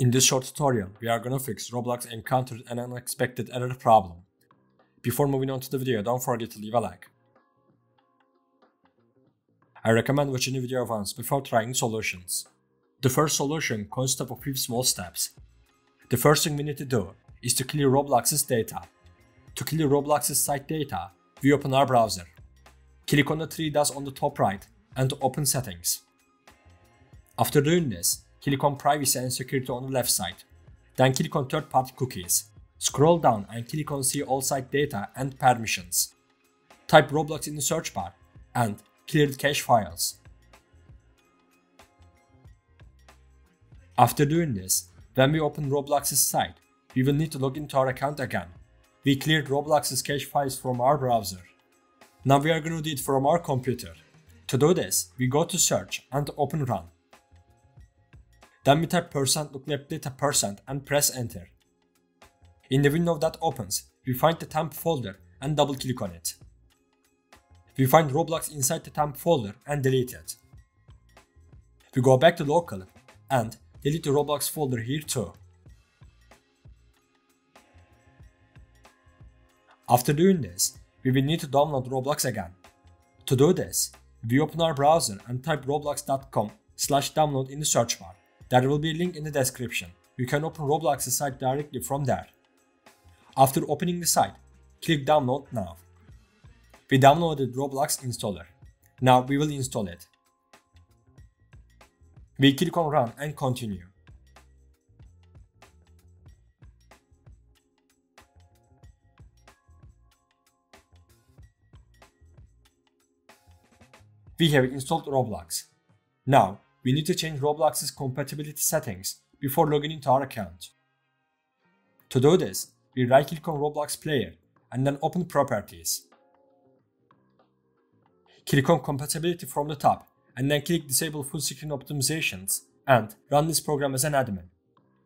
In this short tutorial, we are gonna fix Roblox encountered an unexpected error problem. Before moving on to the video, don't forget to leave a like. I recommend watching the video once before trying solutions. The first solution consists of a few small steps. The first thing we need to do is to clear Roblox's data. To clear Roblox's site data, we open our browser. Click on the three dots on the top right and open settings. After doing this, click on privacy and security on the left side. Then click on third party cookies. Scroll down and click on see all site data and permissions. Type Roblox in the search bar and clear the cache files. After doing this, when we open Roblox's site, we will need to log into our account again. We cleared Roblox's cache files from our browser. Now we are going to do it from our computer. To do this, we go to search and open run. Then we type percent local app data percent and press enter. In the window that opens, we find the temp folder and double click on it. We find Roblox inside the temp folder and delete it. We go back to local and delete the Roblox folder here too. After doing this, we will need to download Roblox again. To do this, we open our browser and type roblox.com slash download in the search bar. There will be a link in the description. You can open Roblox's site directly from there. After opening the site, click download now. We downloaded Roblox installer. Now we will install it. We click on run and continue. We have installed Roblox. Now we need to change Roblox's compatibility settings before logging into our account. To do this, we right click on Roblox player and then open properties. Click on compatibility from the top and then click disable full screen optimizations and run this program as an admin.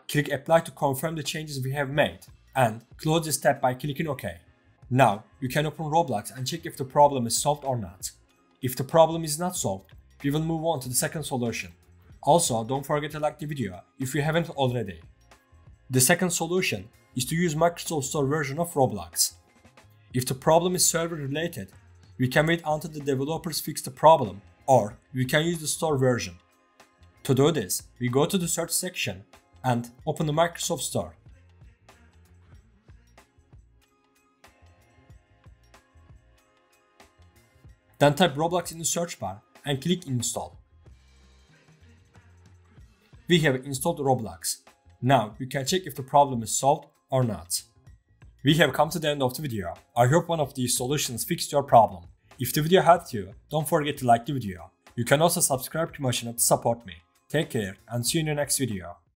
Click apply to confirm the changes we have made and close this tab by clicking OK. Now you can open Roblox and check if the problem is solved or not. If the problem is not solved, we will move on to the second solution. Also, don't forget to like the video if you haven't already. The second solution is to use Microsoft Store version of Roblox. If the problem is server related, we can wait until the developers fix the problem or we can use the store version. To do this, we go to the search section and open the Microsoft Store. Then type Roblox in the search bar and click install. We have installed Roblox. Now you can check if the problem is solved or not. We have come to the end of the video. I hope one of these solutions fixed your problem. If the video helped you, don't forget to like the video. You can also subscribe to my channel to support me. Take care and see you in the next video.